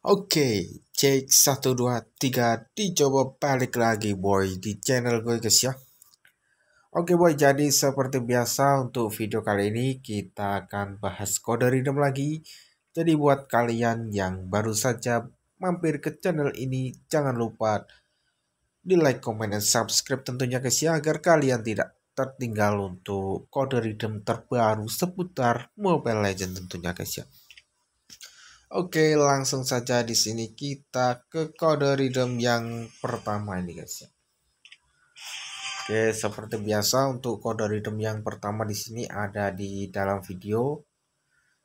Oke, cek 1 2 3 dicoba balik lagi boy di channel gue guys ya. Oke boy, jadi seperti biasa untuk video kali ini kita akan bahas kode redeem lagi. Jadi buat kalian yang baru saja mampir ke channel ini jangan lupa di like, comment, dan subscribe tentunya guys ya agar kalian tidak tertinggal untuk kode redeem terbaru seputar Mobile Legends tentunya guys ya. Oke, langsung saja di sini kita ke kode redeem yang pertama ini guys ya. Oke, seperti biasa untuk kode redeem yang pertama di sini ada di dalam video.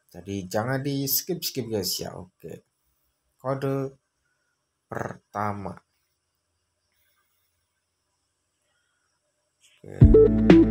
Jadi jangan di skip-skip guys ya. Oke. Kode pertama. Oke.